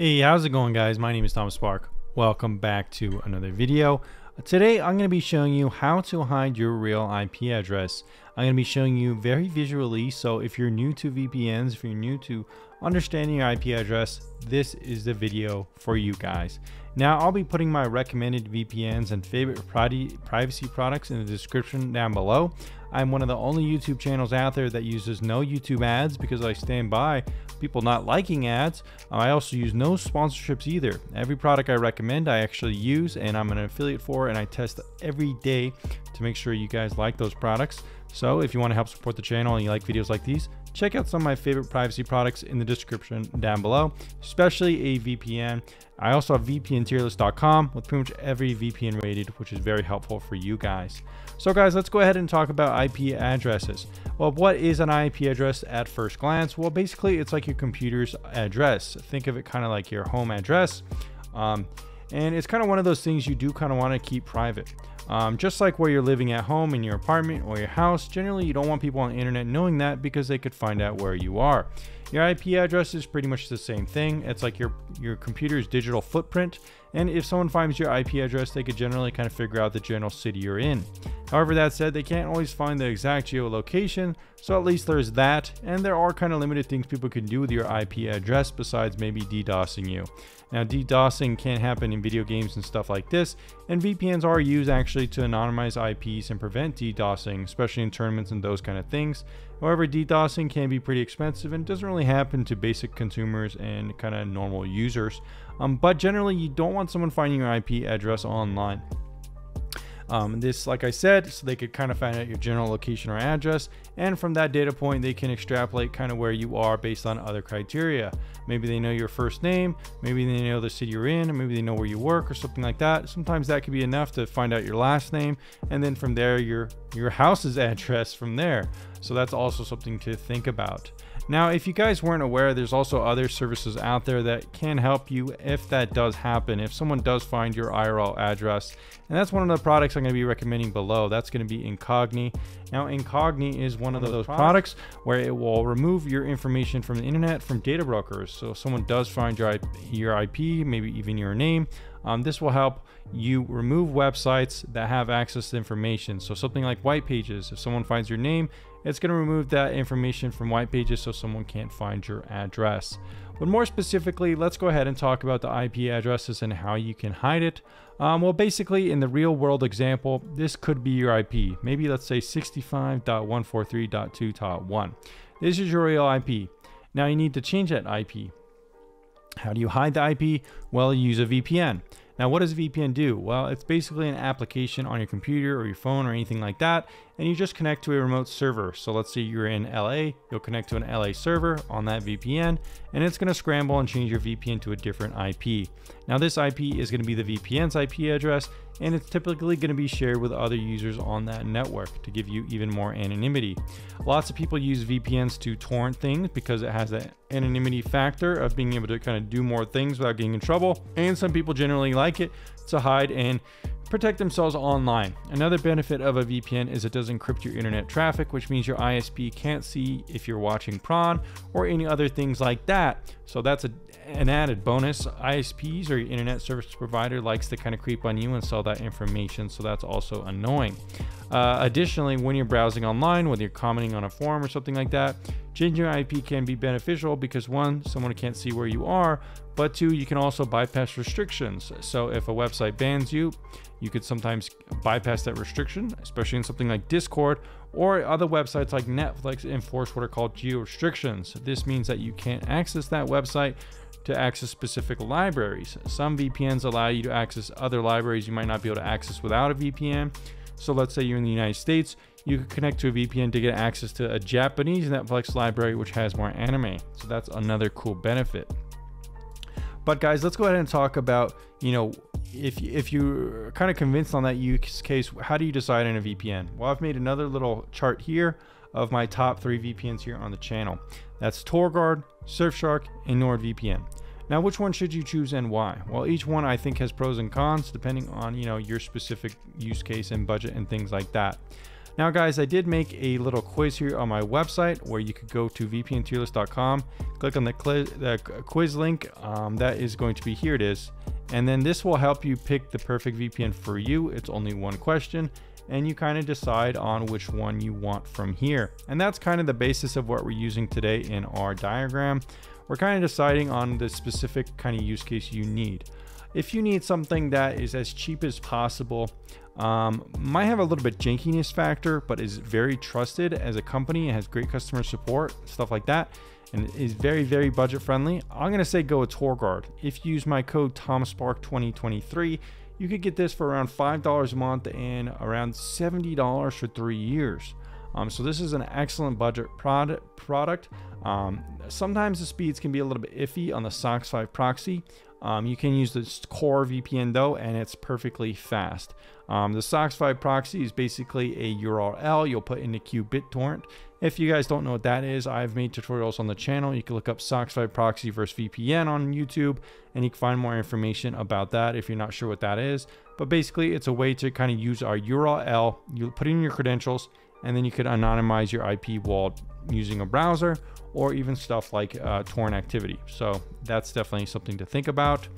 Hey, how's it going guys? My name is Tom Spark. Welcome back to another video. Today I'm going to be showing you how to hide your real IP address. I'm going to be showing you very visually, so if you're new to VPNs, if you're new to understanding your IP address, this is the video for you guys. Now I'll be putting my recommended VPNs and favorite privacy products in the description down below. I'm one of the only YouTube channels out there that uses no YouTube ads because I stand by people not liking ads. I also use no sponsorships either. Every product I recommend I actually use and I'm an affiliate for and I test every day to make sure you guys like those products. So if you want to help support the channel and you like videos like these, check out some of my favorite privacy products in the description down below, especially a VPN. I also have VPNtierlist.com with pretty much every VPN rated, which is very helpful for you guys. So guys, let's go ahead and talk about IP addresses. Well, what is an IP address at first glance? Well, basically it's like your computer's address. Think of it kind of like your home address. Um, and it's kind of one of those things you do kind of want to keep private. Um, just like where you're living at home in your apartment or your house, generally you don't want people on the internet knowing that because they could find out where you are. Your IP address is pretty much the same thing. It's like your, your computer's digital footprint. And if someone finds your IP address, they could generally kind of figure out the general city you're in. However, that said, they can't always find the exact geolocation, so at least there's that, and there are kind of limited things people can do with your IP address besides maybe DDoSing you. Now, DDoSing can happen in video games and stuff like this, and VPNs are used actually to anonymize IPs and prevent DDoSing, especially in tournaments and those kind of things. However, DDoSing can be pretty expensive and doesn't really happen to basic consumers and kind of normal users. Um, but generally, you don't want someone finding your IP address online. Um, this, like I said, so they could kind of find out your general location or address, and from that data point, they can extrapolate kind of where you are based on other criteria. Maybe they know your first name, maybe they know the city you're in, maybe they know where you work or something like that. Sometimes that could be enough to find out your last name, and then from there, your your house's address from there. So that's also something to think about. Now, if you guys weren't aware, there's also other services out there that can help you if that does happen, if someone does find your IRL address. And that's one of the products I'm going to be recommending below. That's going to be Incogni. Now, Incogni is one of those products where it will remove your information from the internet from data brokers. So if someone does find your IP, your IP maybe even your name, um, this will help you remove websites that have access to information. So something like white pages, if someone finds your name, it's going to remove that information from white pages so someone can't find your address. But more specifically, let's go ahead and talk about the IP addresses and how you can hide it. Um, well, basically, in the real world example, this could be your IP. Maybe let's say 65.143.2.1. This is your real IP. Now you need to change that IP. How do you hide the IP? Well, you use a VPN. Now, what does VPN do? Well, it's basically an application on your computer or your phone or anything like that, and you just connect to a remote server. So let's say you're in LA, you'll connect to an LA server on that VPN, and it's gonna scramble and change your VPN to a different IP. Now, this IP is gonna be the VPN's IP address, and it's typically going to be shared with other users on that network to give you even more anonymity. Lots of people use VPNs to torrent things because it has that anonymity factor of being able to kind of do more things without getting in trouble. And some people generally like it to hide and protect themselves online. Another benefit of a VPN is it does encrypt your internet traffic, which means your ISP can't see if you're watching prawn or any other things like that. So that's a, an added bonus. ISPs or your internet service provider likes to kind of creep on you and sell that information, so that's also annoying. Uh, additionally, when you're browsing online, whether you're commenting on a forum or something like that, changing IP can be beneficial because one, someone can't see where you are, but two, you can also bypass restrictions. So if a website bans you, you could sometimes bypass that restriction, especially in something like Discord or other websites like Netflix enforce what are called geo restrictions. This means that you can't access that website to access specific libraries. Some VPNs allow you to access other libraries you might not be able to access without a VPN. So let's say you're in the United States, you could connect to a VPN to get access to a Japanese Netflix library which has more anime. So that's another cool benefit. But guys, let's go ahead and talk about, you know, if if you're kind of convinced on that use case, how do you decide on a VPN? Well, I've made another little chart here of my top three VPNs here on the channel. That's TorGuard, Surfshark, and NordVPN. Now, which one should you choose and why? Well, each one I think has pros and cons depending on, you know, your specific use case and budget and things like that. Now guys, I did make a little quiz here on my website where you could go to vpntierlist.com, click on the, quiz link. Um, that is going to be, here it is. And then this will help you pick the perfect VPN for you. It's only one question and you kind of decide on which one you want from here. And that's kind of the basis of what we're using today in our diagram. We're kind of deciding on the specific kind of use case you need. If you need something that is as cheap as possible, um, might have a little bit jankiness factor, but is very trusted as a company, it has great customer support, stuff like that, and is very, very budget friendly, I'm gonna say go with TorGuard. If you use my code TomSpark2023, you could get this for around $5 a month and around $70 for three years. Um, so this is an excellent budget product. product. Um, sometimes the speeds can be a little bit iffy on the SOCKS 5 proxy. Um, you can use the core VPN though, and it's perfectly fast. Um, the SOCKS 5 proxy is basically a URL you'll put into qBittorrent. If you guys don't know what that is, I've made tutorials on the channel. You can look up SOCKS 5 proxy versus VPN on YouTube, and you can find more information about that if you're not sure what that is. But basically, it's a way to kind of use our URL. You put in your credentials, and then you could anonymize your IP wall using a browser or even stuff like uh, torrent activity. So that's definitely something to think about.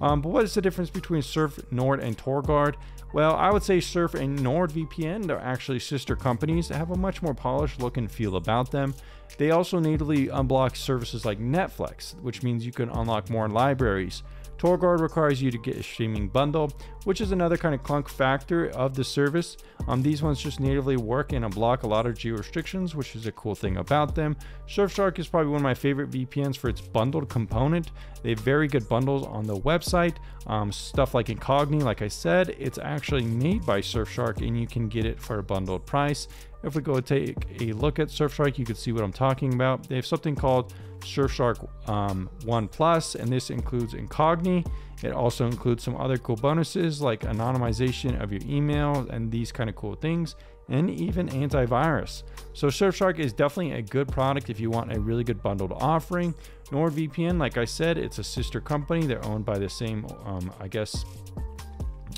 Um, but what is the difference between Surf, Nord, and TorGuard? Well, I would say Surf and NordVPN are actually sister companies that have a much more polished look and feel about them. They also natively unblock services like Netflix, which means you can unlock more libraries. TorGuard requires you to get a streaming bundle, which is another kind of clunk factor of the service. Um, these ones just natively work and block a lot of geo restrictions, which is a cool thing about them. Surfshark is probably one of my favorite VPNs for its bundled component. They have very good bundles on the website. Um, stuff like Incogni, like I said, it's actually made by Surfshark and you can get it for a bundled price. If we go take a look at Surfshark, you can see what I'm talking about. They have something called Surfshark um, One Plus, and this includes Incogni. It also includes some other cool bonuses like anonymization of your email and these kind of cool things, and even antivirus. So Surfshark is definitely a good product if you want a really good bundled offering. NordVPN, like I said, it's a sister company. They're owned by the same, um, I guess,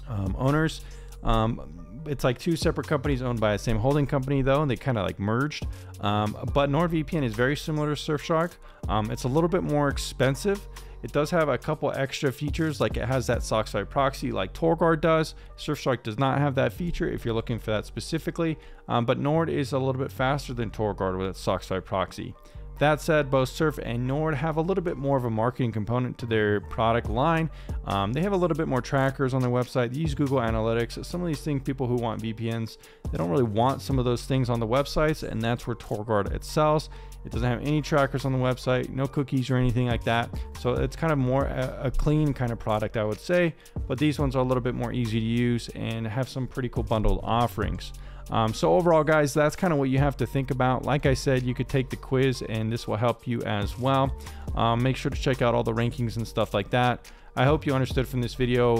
um, owners. Um, it's like two separate companies owned by the same holding company though, and they kind of like merged. Um, but NordVPN is very similar to Surfshark. Um, it's a little bit more expensive. It does have a couple extra features, like it has that SOCKS 5 proxy like TorGuard does. Surfshark does not have that feature if you're looking for that specifically, um, but Nord is a little bit faster than TorGuard with its SOCKS 5 proxy. That said, both Surf and Nord have a little bit more of a marketing component to their product line. Um, they have a little bit more trackers on their website. They use Google Analytics. Some of these things, people who want VPNs, they don't really want some of those things on the websites, and that's where TorGuard excels. It doesn't have any trackers on the website, no cookies or anything like that. So it's kind of more a, a, clean kind of product, I would say. But these ones are a little bit more easy to use and have some pretty cool bundled offerings. Um, so overall, guys, that's kind of what you have to think about. Like I said, you could take the quiz and this will help you as well. Um, make sure to check out all the rankings and stuff like that. I hope you understood from this video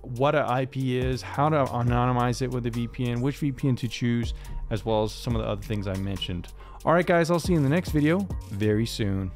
what an IP is, how to anonymize it with a VPN, which VPN to choose, as well as some of the other things I mentioned. All right, guys, I'll see you in the next video very soon.